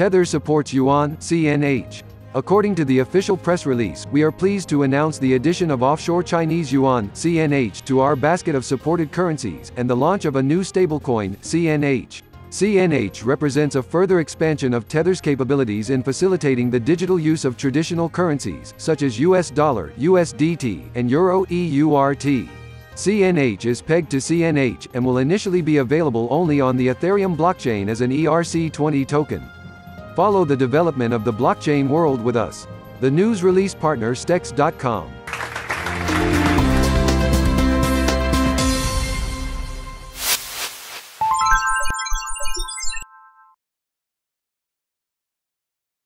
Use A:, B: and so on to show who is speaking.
A: Tether supports Yuan, CNH. According to the official press release, we are pleased to announce the addition of offshore Chinese yuan (CNH) to our basket of supported currencies and the launch of a new stablecoin (CNH). CNH represents a further expansion of Tether's capabilities in facilitating the digital use of traditional currencies such as US dollar, USDT, and Euro EURT. CNH is pegged to CNH and will initially be available only on the Ethereum blockchain as an ERC20 token. Follow the development of the blockchain world with us. The news release partner Stex.com.